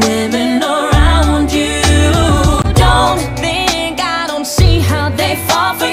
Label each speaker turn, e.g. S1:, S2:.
S1: women around you. Don't think I don't see how they fall for